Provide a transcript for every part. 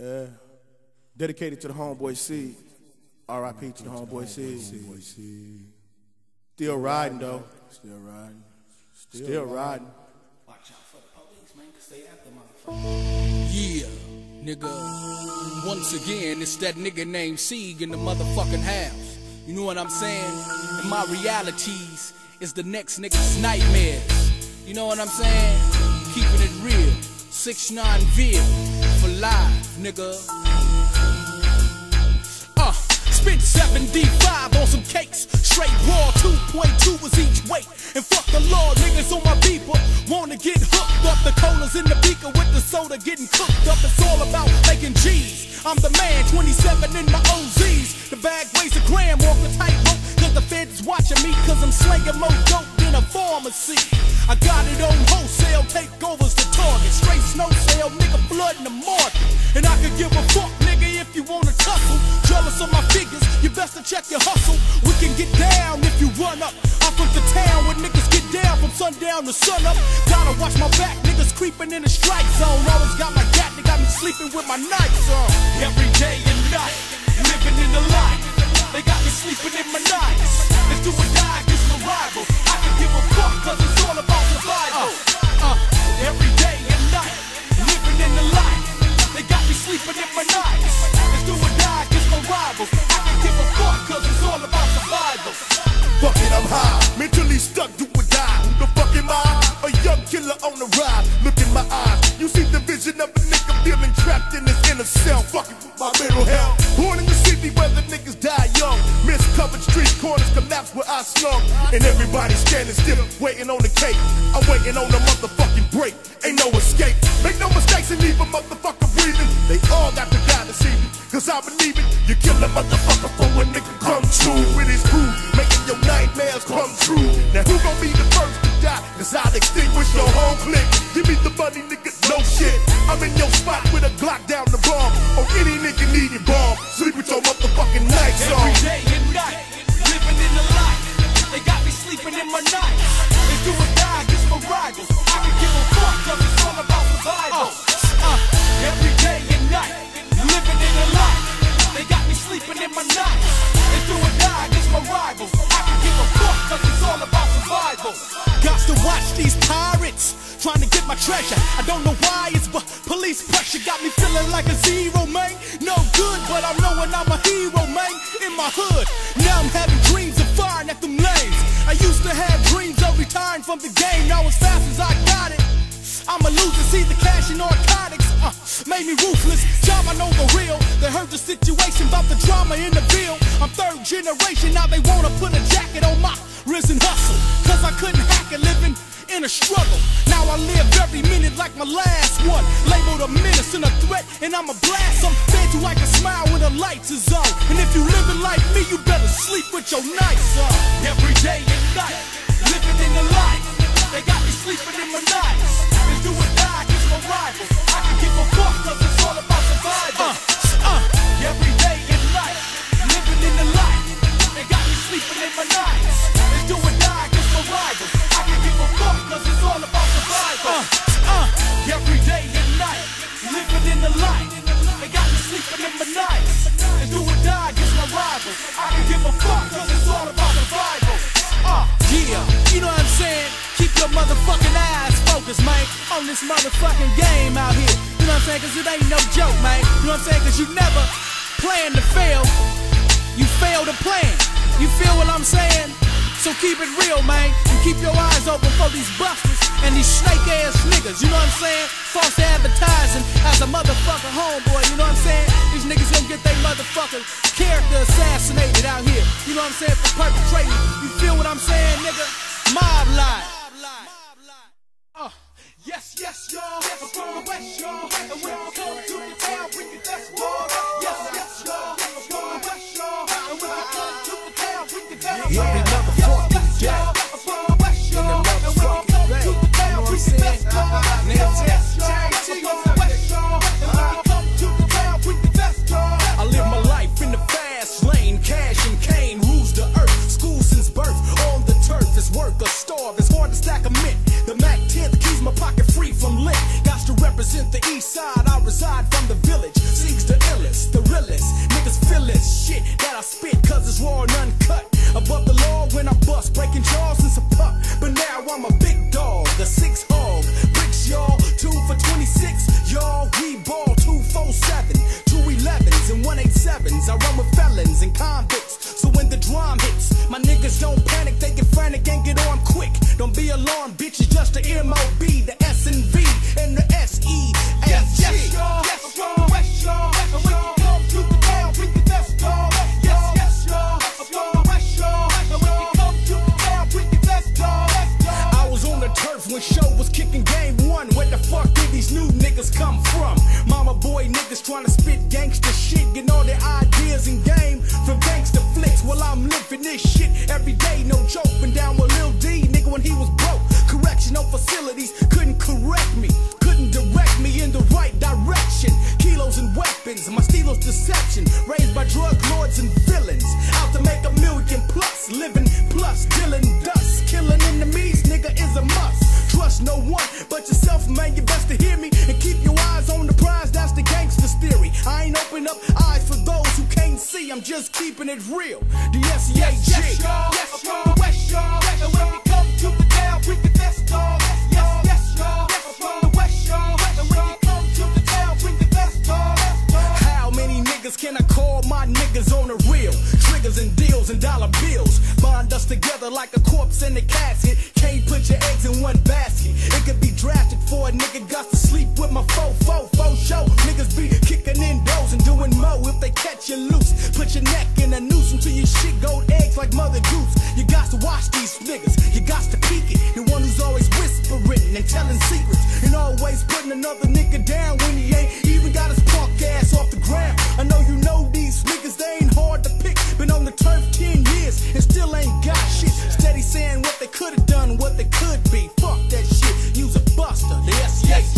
Yeah. Dedicated to the homeboy C. R.I.P. to the homeboy C. Still riding though. Still riding. Still riding. Watch out for the police, man, cause they after my motherfuckers. Yeah, nigga. Once again, it's that nigga named Sieg in the motherfucking house. You know what I'm saying? And my realities is the next nigga's nightmares. You know what I'm saying? Keeping it real. 6-9 Ville for life, nigga. Uh, spent 75 on some cakes. Straight raw, 2.2 was each weight. And fuck the law, niggas on my beeper. Wanna get hooked up. The colas in the beaker with the soda getting cooked up. It's all about making G's. I'm the man, 27 in my OZs. The bag weighs a gram, walk a tightrope. The feds watching me, cause I'm slinging more dope than a pharmacy. I got it on wholesale, takeovers the target. Straight snow sale, nigga, blood in the market. And I could give a fuck, nigga, if you wanna tussle. Jealous of my figures, you best to check your hustle. We can get down if you run up. I from the town where niggas get down from sundown to sunup. Gotta watch my back, niggas creeping in the strike zone. Always got my gat, they got me sleeping with my Nikes on. Every day and night, living in the light. They got me sleeping in my Nikes. It's do or die against my rivals. I can give a fuck cause it's all about survival. Uh, uh, every day and night, living in the light. They got me sleeping in my Nikes. It's do or die against my rivals. I can give a fuck cause it's all about survival. Fuck it, I'm high. Mentally stuck, do or die. Who the fuck am I? A young killer on the ride. Look in my eyes. You see the vision of a nigga feeling trapped in his inner cell. Fucking with my mental health. Collapse where I slum. And everybody standing still, waiting on the cake. I'm waiting on the motherfucking break. Ain't no escape. Make no mistakes and leave a motherfucker breathing. They all got to die this evening. Cause I believe it. You kill a motherfucker for a nigga come true with his crew. Making your nightmares come true. Now who gon' be the first to die? Cause I'll extinguish your whole clique. Give me the money, nigga, no shit. I'm in your spot with a Glock down hood. Now I'm having dreams of firing at them lanes. I used to have dreams of retiring from the game. Now as fast as I got it. I'm a loser, see the cash in narcotics uh, Made me ruthless, job I know the real They heard the situation about the drama in the bill I'm third generation, now they wanna put a jacket on my risen hustle Cause I couldn't hack it living in a struggle Now I live every minute like my last one Labeled a menace and a threat, and I'm a blast I'm fed to like a smile the lights is on. And if you living like me, you better sleep with your Nikes on. Every day and night, living in the light. They got me sleeping in my Nikes. It's do or die against my rivals I can give a fuck cause it's all about survival. Uh, uh, Every day and night, living in the light. They got me sleeping in my Nikes. It's do or die against my rivals I can give a fuck cause it's all about survival. Uh, uh, Every day and night, living in the light in my Nikes It's do or die against my rivals I can give a fuck cause it's all about survival uh, yeah, you know what I'm saying? Keep your motherfucking eyes focused, man, on this motherfucking game out here. You know what I'm saying? Cause it ain't no joke, man. You know what I'm saying? Cause you never plan to fail. You fail to plan. You feel what I'm saying? So keep it real, man. And keep your eyes open for these busters and these snake ass niggas. You know what I'm saying? False advertising as a motherfucker homeboy. You know what I'm saying? These niggas gonna get their motherfucking character assassinated out here. You know what I'm saying? For perpetrating. You feel what I'm saying, nigga? Mob life. Uh, yes, yes, y'all. I'm from the west, y'all. And when we come to the town, we can that's war. Yes, yes, y'all. From the west, y'all. And when we come to the town, we can that's war. Side. I reside from the on the real. Triggers and deals and dollar bills. Bind us together like a corpse in a casket. Can't put your eggs in one basket. It could be drafted for a nigga got to sleep with my fo fo fo show. Niggas be kicking in doors and doing mo if they catch you loose. Put your neck in a noose until your shit gold eggs like mother goose. You got to watch these niggas. You got to peek it. The one who's always whispering and telling secrets and always putting another nigga down when he ain't even got his punk ass off the ground. I know you Ain't hard to pick. Been on the turf 10 years and still ain't got shit. Steady saying what they could have done, what they could be. Fuck that shit. Use a buster. The SEA.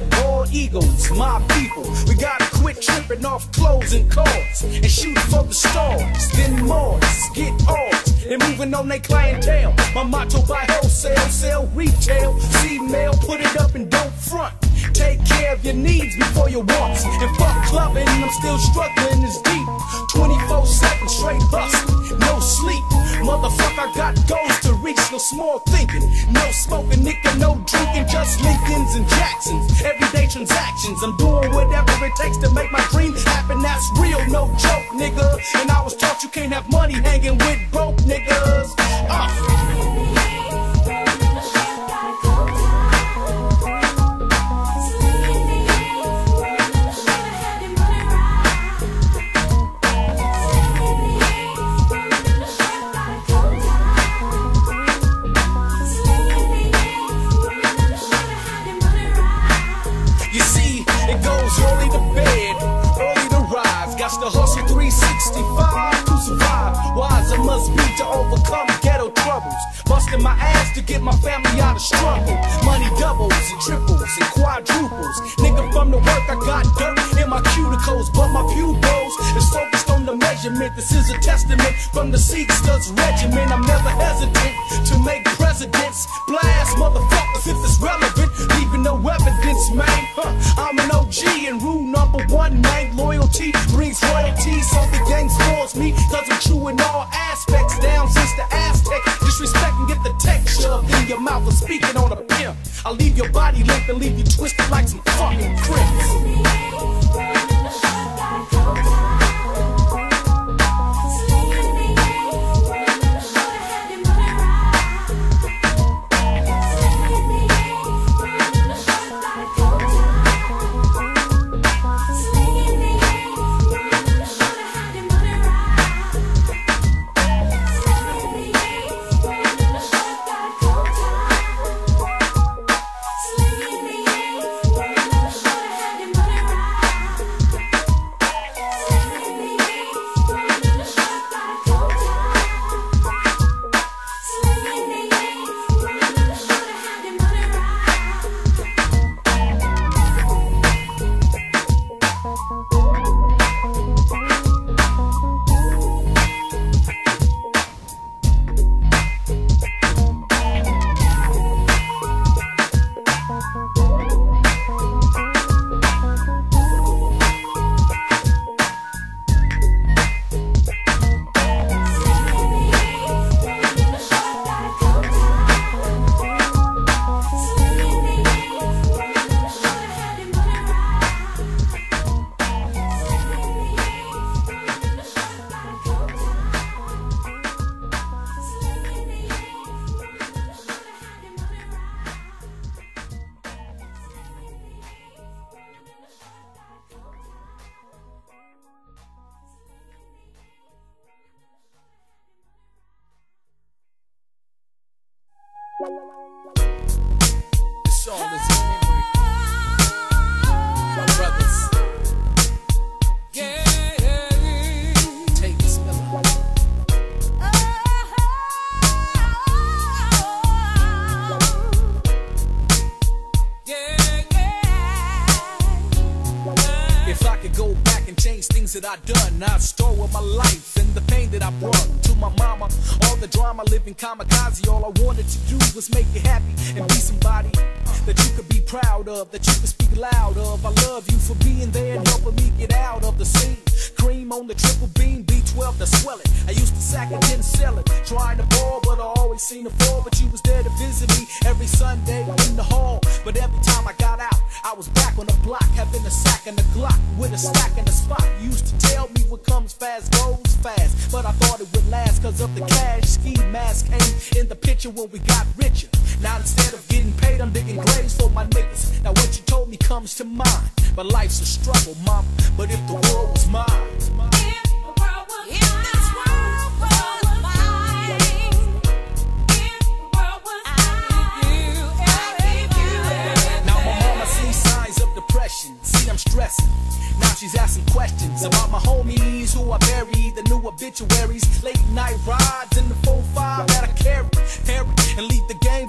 like bald eagles, my people. We gotta quit tripping off clothes and cars and shoot for the stars. Then Mars, get off and moving on they clientele. My motto buy wholesale, sell retail, see mail, put it up and don't front. Take care of your needs before your wants. And fuck clubbing, I'm still struggling, it's deep. 24 seconds straight bust, no sleep. Motherfucker, I got goals to reach, no small thinking. No smoking, nigga, no drinking, just Lincolns and Jacksons. Everyday transactions, I'm doing whatever it takes to make my dream happen. That's real, no joke, nigga. And I was taught you can't have money hanging with broke niggas. Uh. My ass to get my family out of struggle. Money doubles and triples and quadruples. Nigga from the work, I got dirt in my cuticles, but my pupils is focused on the measurement. This is a testament from the Seeksters regiment. I'm never hesitant to make presidents blast motherfuckers if it's relevant. Leaving no evidence, man. Huh. I'm an OG and rule number one, man. Loyalty brings royalty, so the gang scores me. Cause I'm true in all aspects, down I'll leave your body limp and leave you twisted like some fucking crips.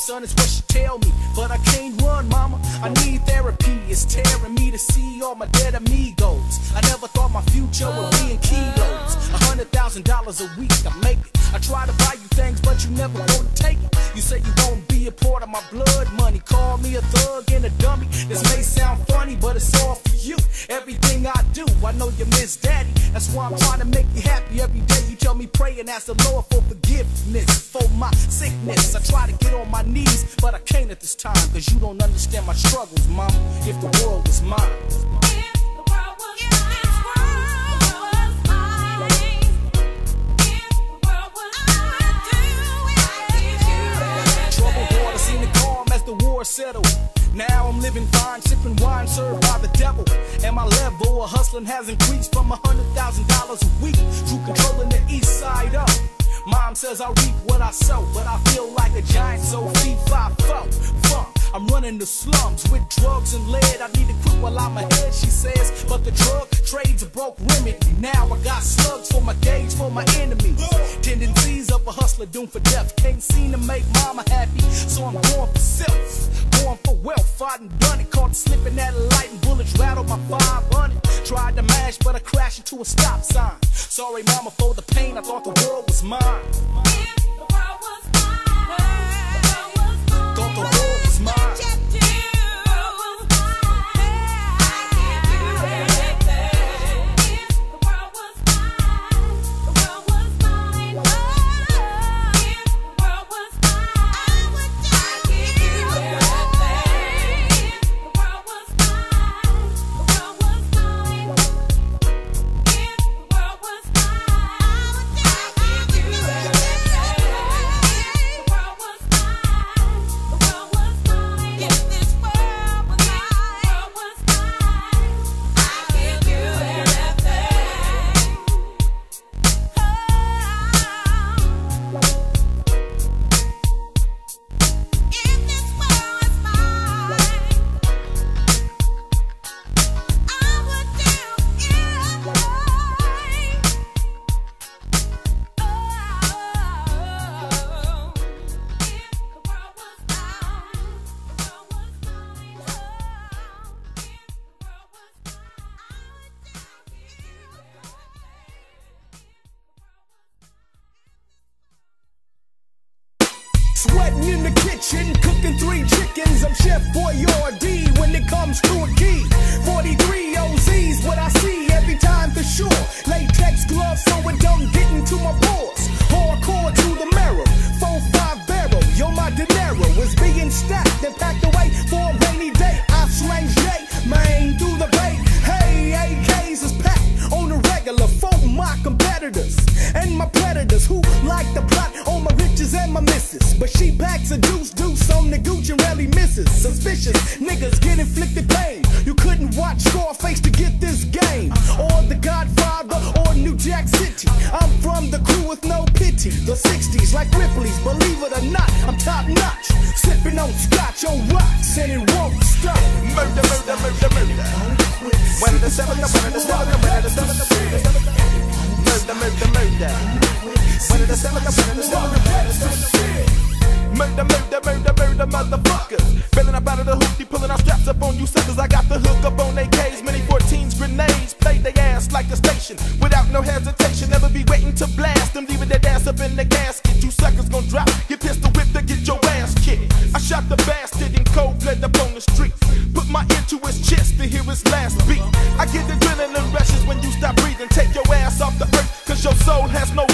Son, is what she tell me. But I can't run, mama. I need therapy. It's tearing me to see all my dead amigos. I never thought my future would be in kilos. A hundred thousand dollars a week, I make it. I try to buy you things, but you never wanna take it. You say you won't be a part of my blood money. Call me a thug and a dummy. This may sound funny, but it's all you. Everything I do, I know you miss daddy. That's why I'm trying to make you happy every day. You tell me pray and ask the Lord for forgiveness for my sickness. I try to get on my knees, but I can't at this time. Cause you don't understand my struggles, mom. If the world was mine. Trouble it calm as the war. Now I'm living fine, sipping wine served by the devil. And my level of hustling has increased from a hundred thousand dollars a week to controlling the east side up. Mom says I reap what I sow, but I feel like a giant, so fee fi fo funk. I'm running the slums with drugs and lead. I need to quit while I'm ahead, she says. But the drug trade's a broke remedy. Now I got slugs for my gauge for my enemies. Tendencies of a hustler doomed for death. Can't seem to make mama happy, so I'm going for self. Going for wealth, I done done it. Caught slipping that light and bullets rattled my 500. Tried to mash, but I crashed into a stop sign. Sorry, mama, for the pain. I thought the world was mine. Thought deuce the and rarely misses. Suspicious niggas get inflicted pain. You couldn't watch Scarface to get this game. Or The Godfather or New Jack City. I'm from the crew with no pity. The 60s like Ripley's, believe it or not, I'm top notch. Sipping on scotch on rocks and it won't stop. Murder, murder, murder, murder. One of the seven, one of the seven, one of the seven, one of the seven. Murder, murder, murder. One of the seven, one of the seven, one of the seven. Murder, murder, murder, murder, motherfuckers. Bailing up out of the hoopty, pulling our straps up on you suckers. I got the hook up on AKs, mini 14s, grenades. Play they ass like the station without no hesitation. Never be waiting to blast them, leaving that ass up in the gasket. You suckers gon' drop, get pistol whipped to get your ass kicked. I shot the bastard in cold blood up on the street. Put my ear to his chest to hear his last beat. I get adrenaline rushes when you stop breathing. Take your ass off the earth, cause your soul has no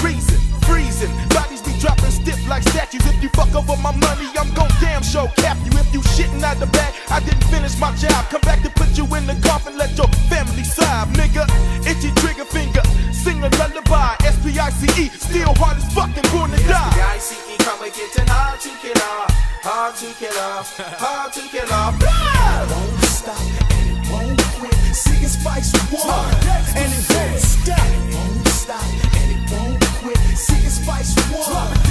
like statues. If you fuck over my money, I'm gon' damn show cap you. If you shitting out the back, I didn't finish my job. Come back to put you in the coffin, let your family sob, nigga. Itchy trigger finger, sing a lullaby. S-P-I-C-E, still hard as fucking born to die. S-P-I-C-E, come and getting hard to kill off, hard to kill off, hard to kill off. Won't stop and it won't quit. See it's Spice One and it won't stop. It won't stop and it won't quit. See it's Spice One.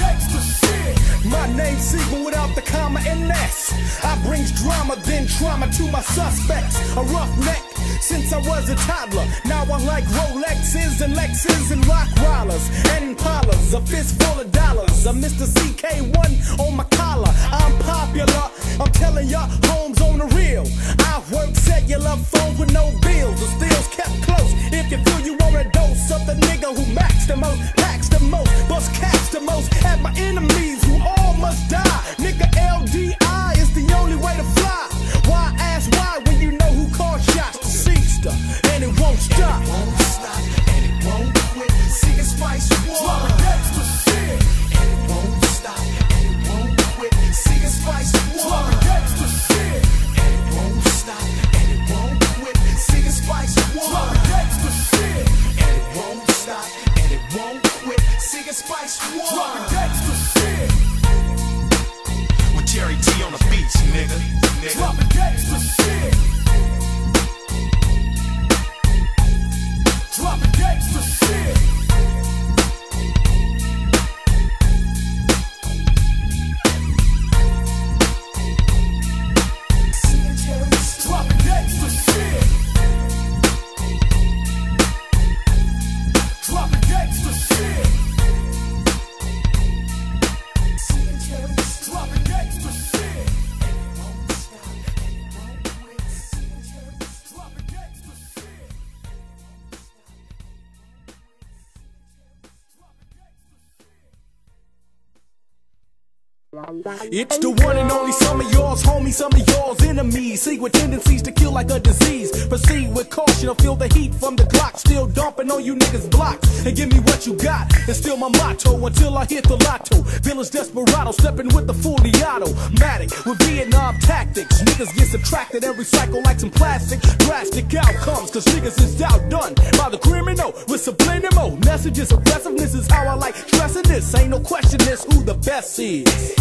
My name's Seagram without the comma and S. I brings drama, then trauma to my suspects. A rough neck since I was a toddler. Now I like Rolexes and Lexus and Rockrollers and Impalas. A fistful of dollars. A Mr. CK1 on my collar. I'm popular. I'm telling ya, homes on the real. I work cellular phones with no bills. The steel's kept close. If you feel you want a dose of the nigga who max the most, packs the most, bust caps the most. At my enemies who all must die. Nigga, LDI is the only way to fly. Why ask why when you know who calls shots? The and it won't stop. And it won't stop, and it won't quit. See, One. And it won't stop, and it won't quit. See, a spice One. And it won't stop, and it won't quit. See, One. And it won't stop, and it won't quit. See, One. Shit. Cherry T on the beach, nigga. nigga. Dropping gangsta shit. Dropping gangsta shit. It's the one and only of yours. See with tendencies to kill like a disease. Proceed with caution or feel the heat from the Glock. Still dumping on you niggas blocks. And give me what you got. And still my motto until I hit the lotto. Villains desperado, stepping with the fully automatic. With Vietnam tactics, niggas get subtracted and recycled like some plastic. Drastic outcomes, cause niggas is outdone by the criminal with subliminal messages. Aggressiveness is how I like stressing this. Ain't no question this who the best is.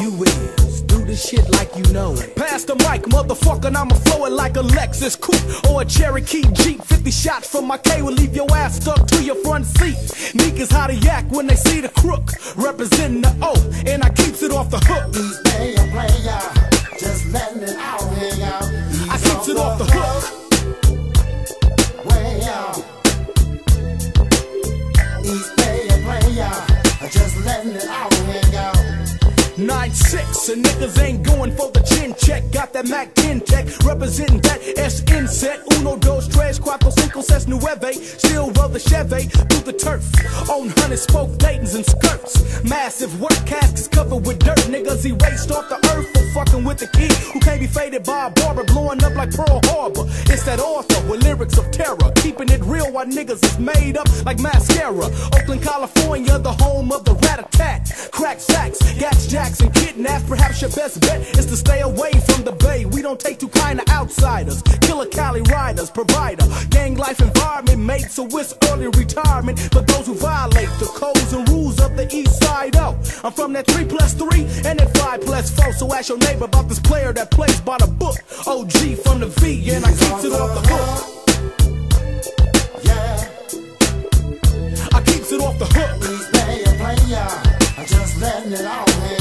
You is. Shit like you know it. Pass the mic, motherfucker, and I'ma flow it like a Lexus coupe or a Cherokee Jeep. 50 shots from my K will leave your ass stuck to your front seat. Niggas how to yak when they see the crook. Representing the O, and I keeps it off the hook. Play a player, just letting it all hang out. I keeps it off the hook. Way out. He's play a player, just letting it all hang out. 9-6, and niggas ain't going for the chin check. Got that Mac 10 tech, representing that SN set. Uno, dos, tres, cuatro, cinco, seis, nueve. Still roll the Chevy through the turf. On hundred spoke Dayton's and skirts. Massive work caskets covered with dirt. Niggas erased off the earth for fucking with the kid who can't be faded by a barber blowing up like Pearl Harbor. It's that author with lyrics of terror. Keeping it real while niggas is made up like mascara. Oakland, California, the home of the rat attack. Crack sacks, gas jacks, and kidnaps. Perhaps your best bet is to stay away from the bay. We don't take too kind of outsiders. Killer Cali riders, provider. Gang life environment made so it's early retirement for those who violate the codes and rules of the east side. Oh, I'm from that 3 plus 3 and that 5 plus 4. So ask your neighbor about this player that plays by the book. OG from the V, and I keeps it off the hook. Yeah I keeps it off the hook. Play a player, just letting it all out.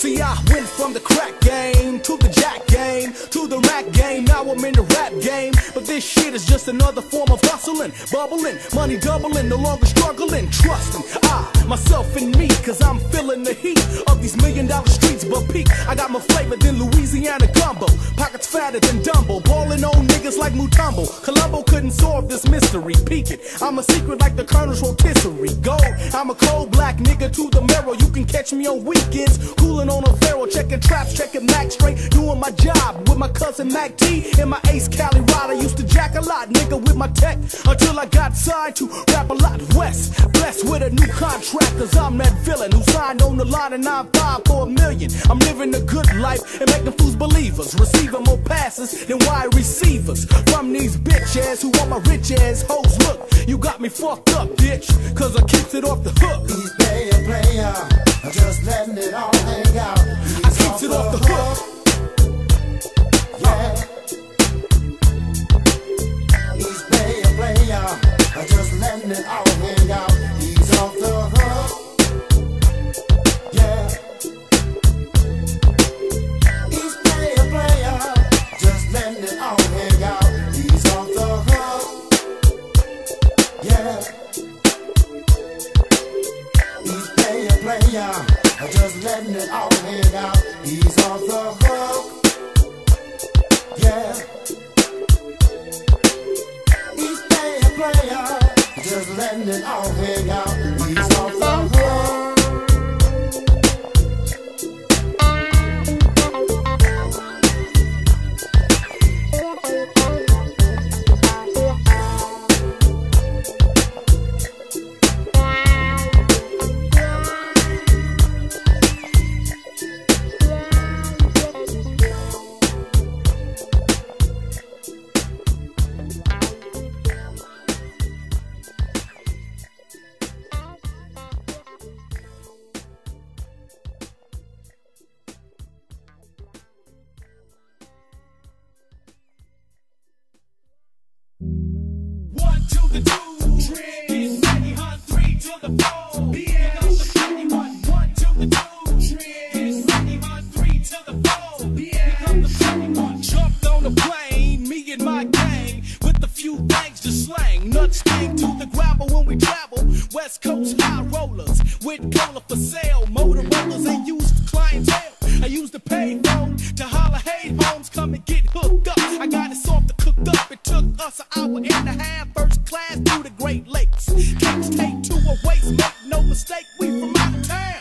See, I went from the crack game to the jack to the rap game. Now I'm in the rap game. But this shit is just another form of hustling, bubbling, money doubling, no longer struggling, trusting. I, myself, and me, cause I'm feeling the heat of these million dollar streets. But peak, I got more flavor than Louisiana gumbo. Pockets fatter than Dumbo. Balling on niggas like Mutombo. Columbo couldn't solve this mystery. Peek it. I'm a secret like the Colonel's rotisserie. Gold, I'm a cold black nigga to the marrow. You can catch me on weekends, cooling on a pharaoh, checking traps, checking Mac straight, doing my job with my cousin Mac T and my ace Cali rider. Used to jack a lot, nigga, with my tech until I got signed to rap a lot west. Blessed with a new contract, cause I'm that villain who signed on the line and 9-5 for a million. I'm living a good life and making fools believers, receiving more passes than wide receivers from these bitch ass who want my rich ass hoes. Look, you got me fucked up, bitch, cause I kicked it off the hook. He's play a player, just letting it all hang out. I keeps it off the hook. Yeah. He's play a player, just letting it all hang out. Take to a waste, make no mistake, we from out of town.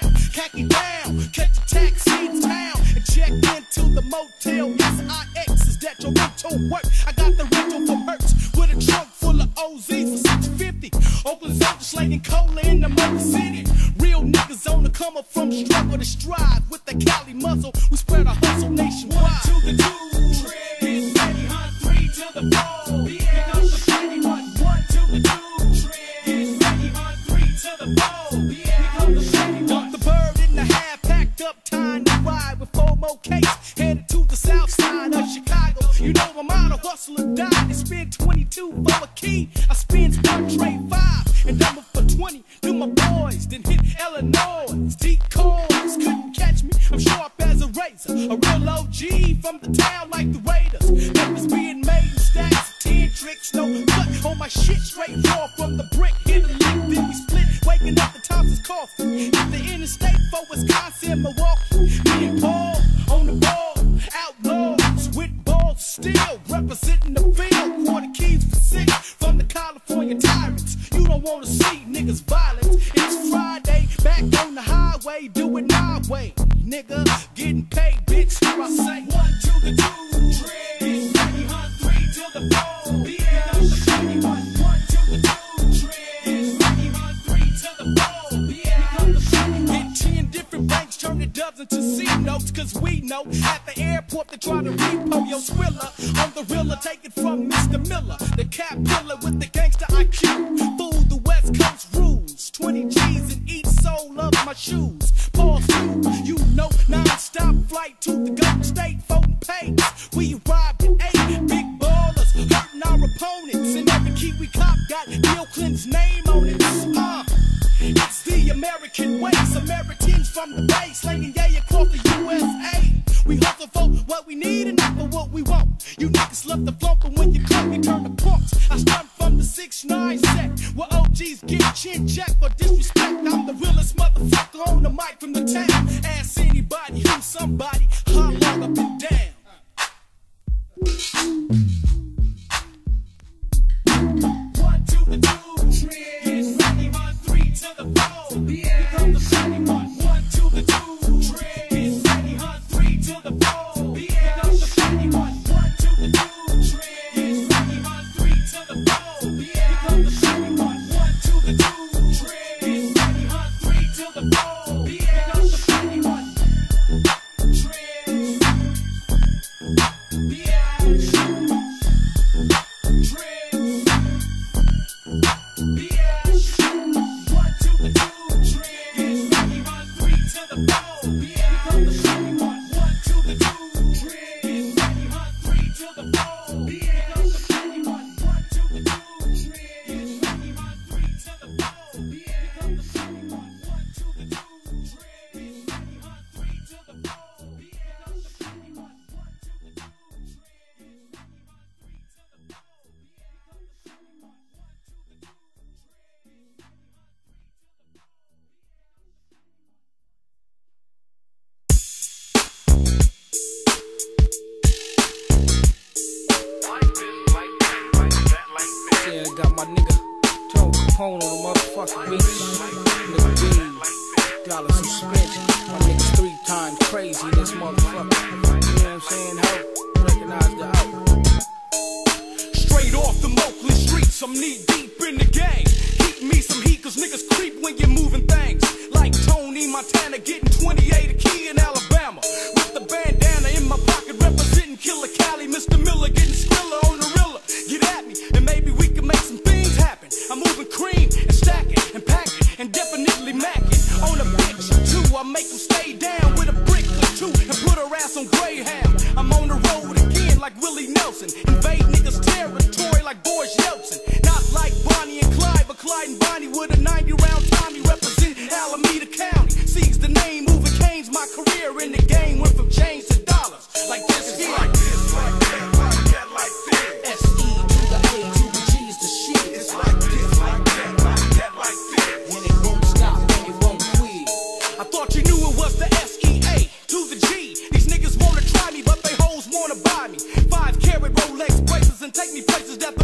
repo, yo, Swilla. I'm the realer, take it from Mr. Miller, the cat killer with the gangster IQ. Fool the West Coast rules, 20 G's in each sole of my shoes. Pause through, you know, non-stop flight to the Golden State, voting pace. We arrived at eight, big ballers, hurting our opponents. And every key we cop got Bill Clinton's name on it. Uh, it's the American way, Samaritans from the base, slanging yeah, what we need and not for what we want. You niggas love the flump, but when you come, you turn the punks. I sprung from the 6-9 set, where OGs get chin checked for disrespect. I'm the realest motherfucker on the mic from the town. Ask anybody who's somebody, holler up and down. take me places that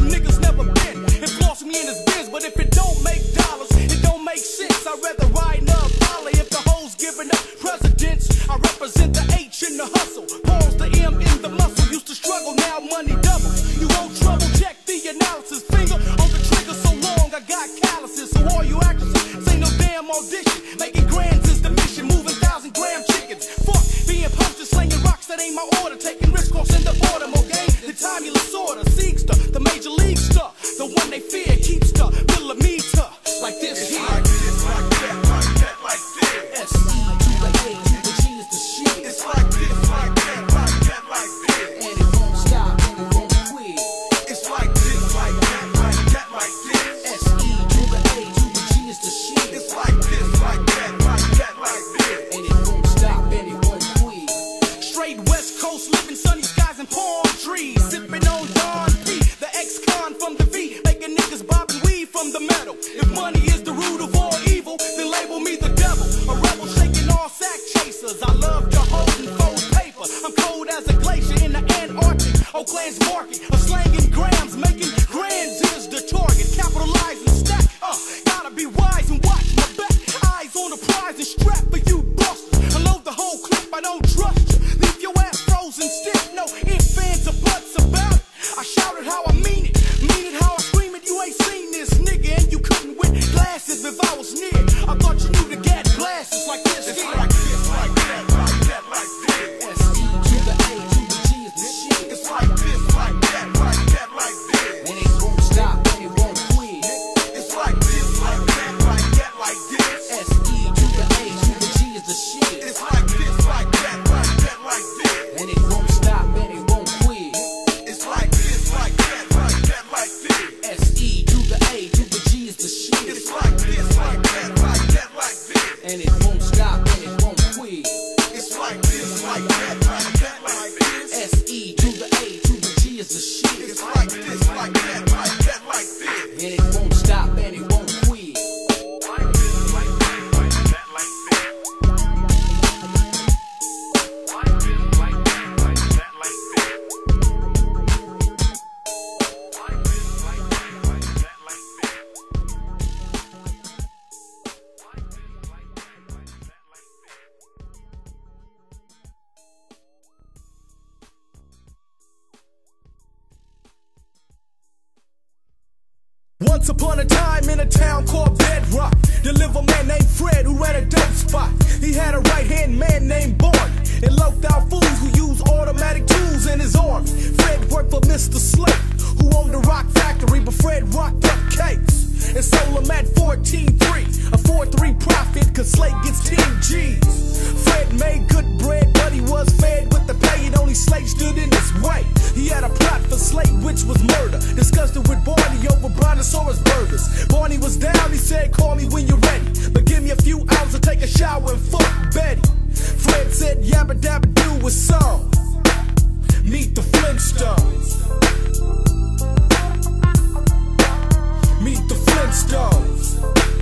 Disgusted with Barney over Brontosaurus burgers. Barney was down, he said, call me when you're ready. But give me a few hours to take a shower and fuck Betty. Fred said, yabba dabba do with song. Meet the Flintstones. Meet the Flintstones.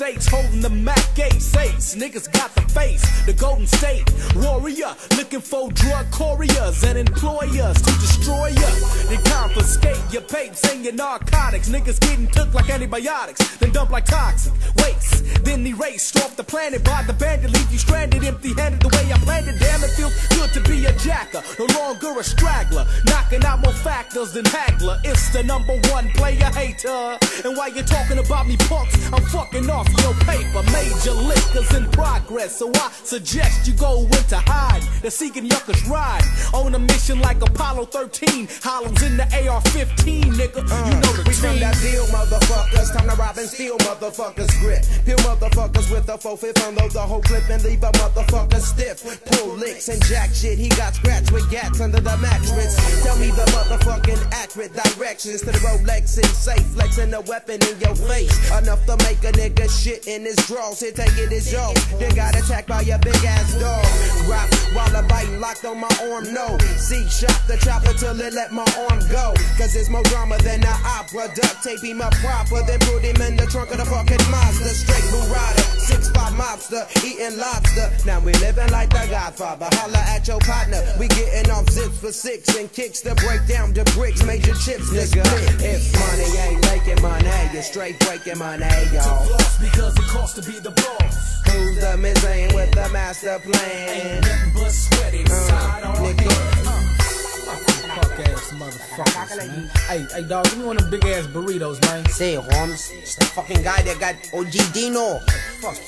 Interstates, holding the Mac 8 safes. Niggas to destroy ya. They confiscate your papes and your narcotics. Niggas getting took like antibiotics, then dump like toxic waste. Then erased off the planet by the bandit, leave you stranded, empty-handed the way I planned it. Damn, it feels good to be a jacker, no longer a straggler, knocking out more factors than Hagler. It's the number one player hater. And while you're talking about me punks, I'm fucking off your paper. Major liquors in progress, so I suggest you go into hide. They're seeking yuckers ride on a mission like Apollo 13. Hollows in the AR-15, nigga. you know the We from that deal, motherfuckers. Time to rob and steal motherfuckers' grip. Peel motherfuckers with a four fifth, unload the whole clip and leave a motherfucker stiff. Pull licks and jack shit. He got scratched with gats under the mattress. Tell me the motherfucking accurate directions to the Rolex and safe. Flexing a weapon in your face. Enough to make a nigga shit in his drawers. Here, take it as. Then got attacked by your big ass dog. Rock while the bite locked on my arm. No. See, shot the chopper till it let my arm go. Cause it's more drama than the opera. Duct tape him up proper, then put him in the trunk of the fucking Mazda. Straight Murata, six five mobster, eating lobster. Now we living like the Godfather. Holla at your partner. We getting off zips for six and kicks to break down the bricks. Major chips, nigga. If money ain't making money, you're straight breaking money, y'all. Because it costs to be the boss. Who's the missing with the master plan? Ain't Nothing but sweat inside uh, our nigga. Head. Fuck ass motherfuckers, man. Hey, hey, dog, give me one of them big ass burritos, man. Say, Holmes, it's the fucking guy that got OG Dino.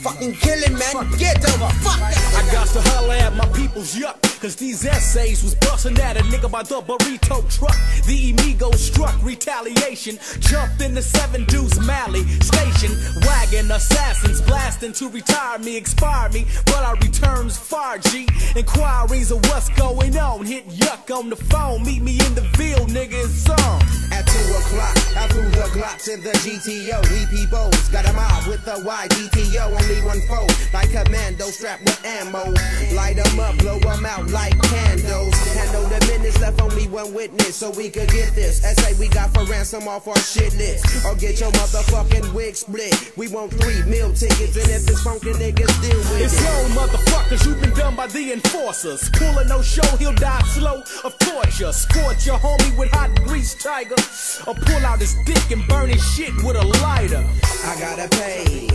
Fucking killing, man. Get the fuck out. I got to holler at my people's yuck. Cause these essays was busting at a nigga by the burrito truck. The amigo struck retaliation. Jumped in the seven deuce Mally station. Wagon assassins blasting to retire me, expire me. But our returns far G. Inquiries of what's going on. Hit yuck on the phone. Meet me in the Ville, nigga. It's on. At 2 o'clock, I threw the Glocks in the GTO. We peoples got a mob with the YGTO. Only one foe, like commando strapped with ammo. Light 'em up, blow 'em out like candles. Handle the minutes, left only one witness, so we could get this. SA we got for ransom off our shit list. Or get your motherfucking wig split. We want three meal tickets, and if this funky niggas deal with It's it. yo, motherfuckers, you've been done by the enforcers. Pulling no show, he'll die slow of torture. Scorch your homie with hot grease, tiger. Or pull out his dick and burn his shit with a lighter. I got a page.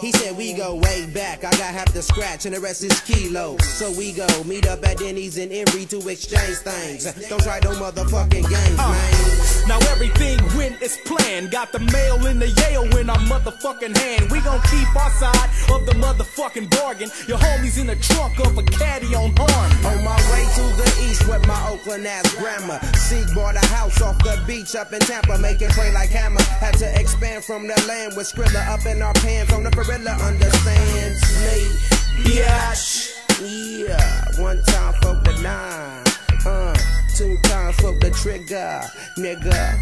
He said we go way back. I got half the scratch and the rest is kilo. So we go meet up at Denny's in Erie to exchange things. Don't try no motherfucking games, Uh, man. Now everything went as planned. Got the mail in the Yale in our motherfucking hand. We gon' keep our side of the motherfucking bargain. Your homies in the trunk of a caddy on horn. On my way to the east with my Oakland ass grandma. Seek bought a house off the beach up in Tampa, make it pray like hammer. Had to expand from the land with Skrilla up in our pants on the gorilla. Understands me, bitch. Yeah, one time for the nine, uh, two times for the trigger, nigga,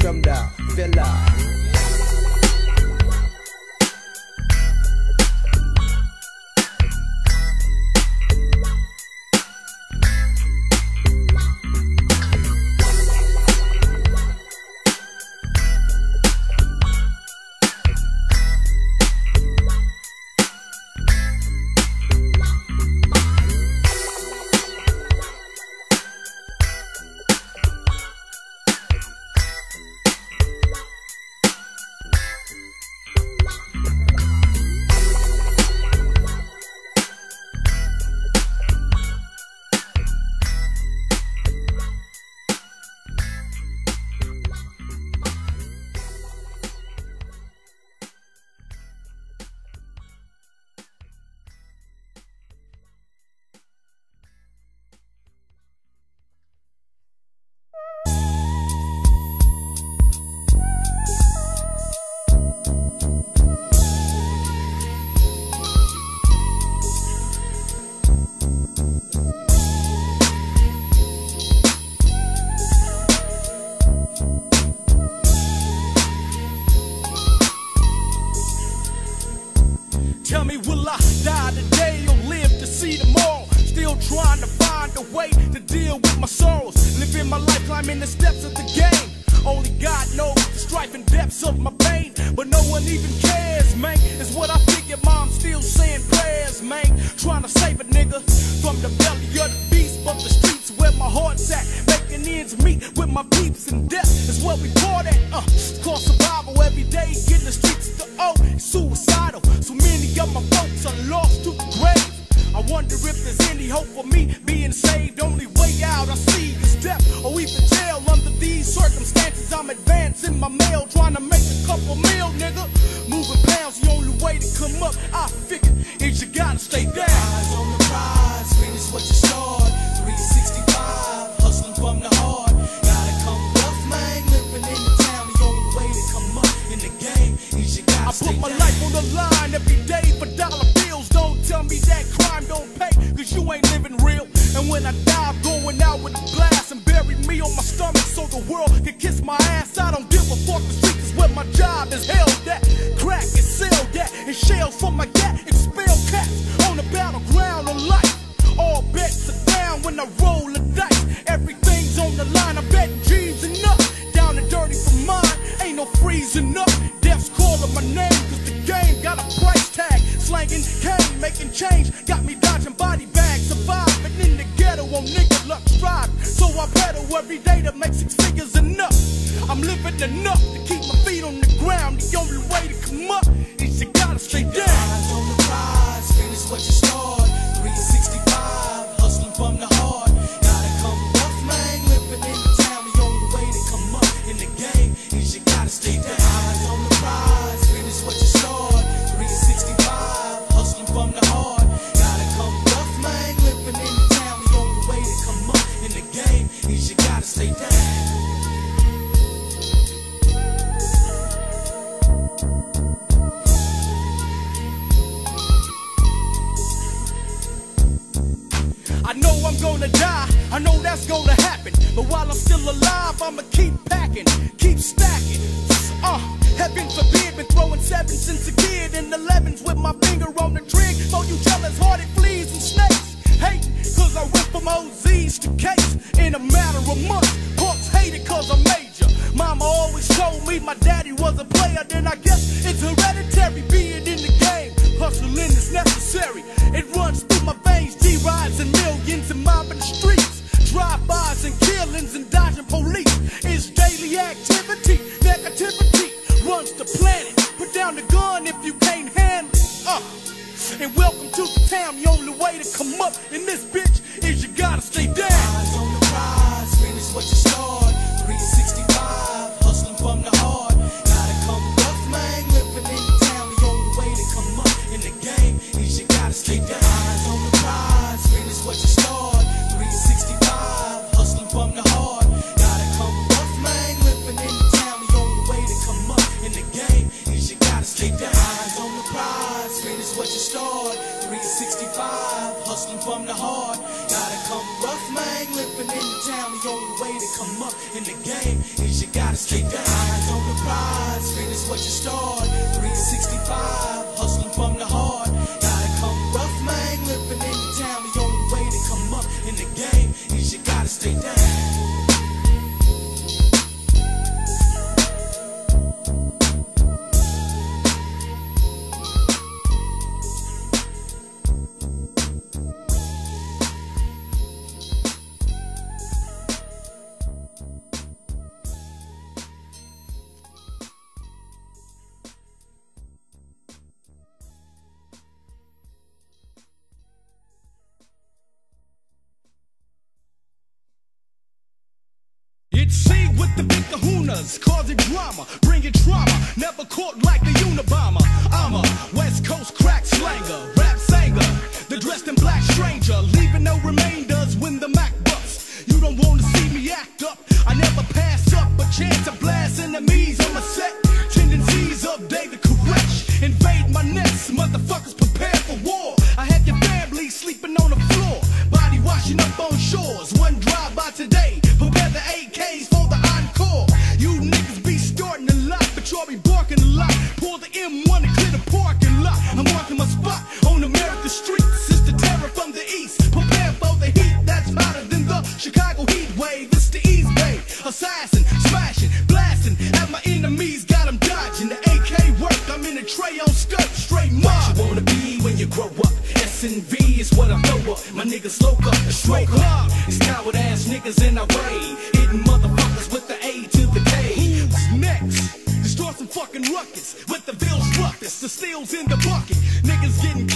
from the villa. Man. Trying to save a nigga from the belly of the beast. From the streets where my heart's at. Making ends meet with my peeps and death is what we call that. Uh, cause survival every day. Getting the streets to oh, suicidal. So many of my folks are lost to. I wonder if there's any hope for me being saved. Only way out I see is death or even jail. Under these circumstances, I'm advancing my mail, trying to make a couple mil, nigga. Moving pounds, the only way to come up. I figure is you gotta stay down. Eyes on the prize, finish what you start. 365, hustling from the heart. Gotta come rough, man. Living in the town, the only way to come up in the game is you gotta I put my down. life on the line every day for dollar tell me that crime don't pay, cause you ain't living real. And when I die, I'm going out with a glass and bury me on my stomach so the world can kiss my ass. I don't give a fuck. The street is where my job is held at. Crack is sealed at, and shells from my gat expel cats on the battleground of life. All bets are down when I roll the dice. Everything's on the line. I'm betting dreams enough. Down and dirty for mine, ain't no freezing up. Death's calling my name, slanging, making change, got me dodging body bags, surviving in the ghetto on nigga luck. So I pedal every day to make six figures enough, I'm living enough to keep my feet on the ground. The only way to come up is you gotta stay down. Eyes on the finish what you start. 365, hustling from the heart. Gotta come man, living in the town. The only way to come up in the game is you gotta stay down. hustling from the heart, Gotta come rough, man. Living in the town, the only way to come up in the game is you gotta stay down. I on the prize, finish what you start. 365, hustling from the heart. And V is what I throw up. My niggas loco, and straight up. It's coward ass niggas in our way. Hitting motherfuckers with the A to the K. Who's next? Destroy some fucking ruckus with the Bill's ruckus. The steel's in the bucket. Niggas getting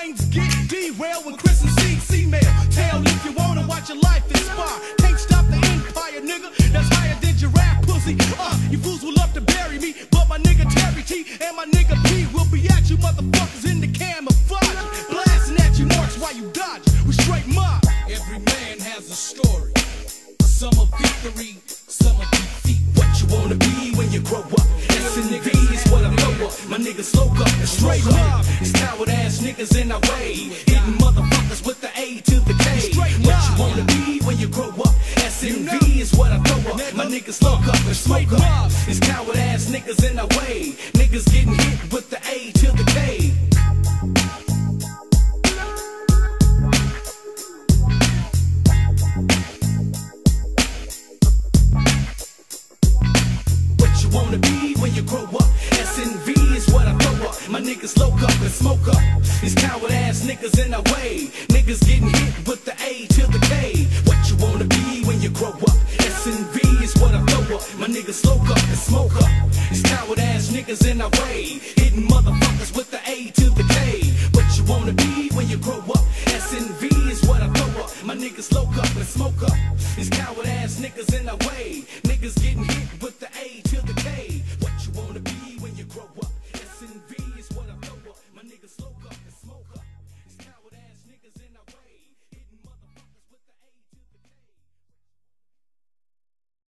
minds get derailed when